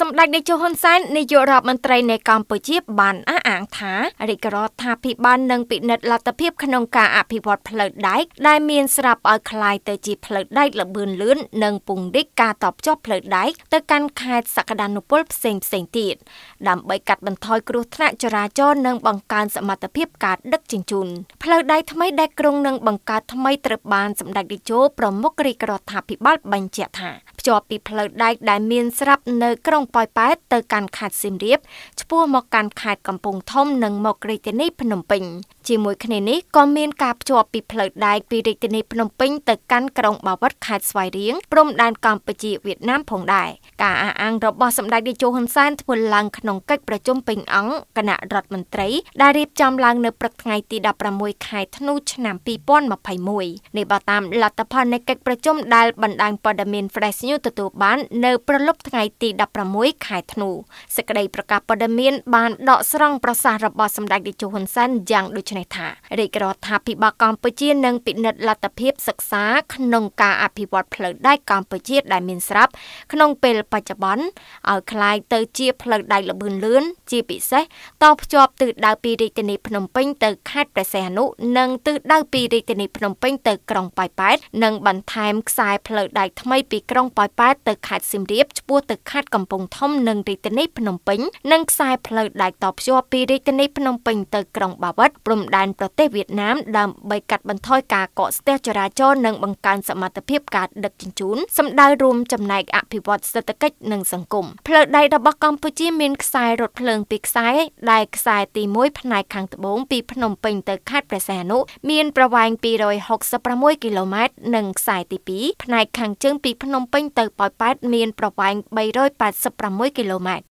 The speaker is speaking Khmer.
សម្ដេចនាយកហ៊ុនសែននាយករដ្ឋមន្ត្រីនៃកម្ពុជាបានអះអាងថារាជរដ្ឋាភិបាលនឹងពិនិត្យលទ្ធភាពក្នុងការអភិវឌ្ឍផ្លូវដែកដែលមានស្រាប់ឲ្យคล้ายទៅជាផ្លូវដែកល្បឿនលឿននិងពង្រីកការតបភ្ជាប់ផ្លូវដែកទៅកាន់ខេត្តសក្តានុពលផ្សេងផ្សេងទៀតដើម្បីកាត់បន្ថយគ្រោះថ្នាក់ចរាចរណ៍និងបង្កើនសមត្ថភាពការដឹកជញ្ជូនផ្លូវដែកថ្មីដែលក្រុងនឹងបង្កើតថ្មីត្រូវបានសម្ដេចនាយកប្រមុខរាជរដ្ឋាភិបាលបញ្ជាក់ថា ភ្ជាប់ពីផ្លូវដែកដែលមានស្រាប់នៅក្រុងប៉ោយប៉ែតទៅកាន់ខេត្តសៀមរាបឆ្ពោះមកកាន់ខេត្តកំពង់ធំនិងមករាជធានីភ្នំពេញជាមួយគ្នានេះក៏មានការភ្ជាប់ពីផ្លូវដែកពីរាជធានីភ្នំពេញទៅកាន់ក្រុងបាវិតខេត្តស្វាយរៀងព្រំដែនកម្ពុជាវៀតណាមផងដែរការអះអាងរបស់សម្ដេចនាយកហ៊ុនសែនធ្វើឡើងក្នុងកិច្ចប្រជុំពេញអង្គគណៈរដ្ឋមន្ត្រីដែលរៀបចំឡើងនៅព្រឹកថ្ងៃទី16ខែធ្នូឆ្នាំ2021នេះបើតាមលទ្ធផលនៃកិច្ចប្រជុំដែលបណ្ដាញព័ត៌មាន Fresh News ទទួលបាន នៅព្រលប់ថ្ងៃទី16ខែធ្នូសេចក្តីប្រកាសព័ត៌មានបានដកស្រង់ប្រសាសន៍របស់សម្ដេចនាយកហ៊ុនសែនយ៉ាងដូចនេះថារាជរដ្ឋាភិបាលកម្ពុជានឹងពិនិត្យលទ្ធភាពសិក្សាក្នុងការអភិវឌ្ឍផ្លូវដែកកម្ពុជាដែលមានស្រាប់ក្នុងពេលបច្ចុប្បន្នឲ្យคล้ายទៅជាផ្លូវដែកល្បឿនលឿនជាពិសេសតភ្ជាប់ទិសដៅពីរាជធានីភ្នំពេញទៅខេត្តព្រះសីហនុនិងទិសដៅពីរាជធានីភ្នំពេញទៅក្រុងប៉ោយប៉ែតនិងបន្ថែមខ្សែផ្លូវដែកថ្មីពីក្រុងប៉ោយប៉ែតទៅខេត្តសៀមរាបឆ្ពោះទៅខេត្តកំពង់ធំនិងរាជធានីភ្នំពេញនិងខ្សែផ្លូវដែកតភ្ជាប់ពីរាជធានីភ្នំពេញទៅក្រុងបាវិតព្រំ ដែនប្រទេសវៀតណាមដើម្បីកាត់បន្ថយការកកស្ទះចរាចរណ៍និងបង្កើនសមត្ថភាពការដឹកជញ្ជូនសម្ដៅរួមចំណែកអភិវឌ្ឍសេដ្ឋកិច្ចនិងសង្គមផ្លូវដែករបស់កម្ពុជាមានខ្សែរថភ្លើងពីរខ្សែដែលខ្សែទី1ផ្នែកខាងត្បូងពីភ្នំពេញទៅខេត្តព្រះសីហនុមានប្រវែង266គីឡូម៉ែត្រនិងខ្សែទី2ផ្នែកខាងជើងពីភ្នំពេញទៅប៉ោយប៉ែតមានប្រវែង386គីឡូម៉ែត្រ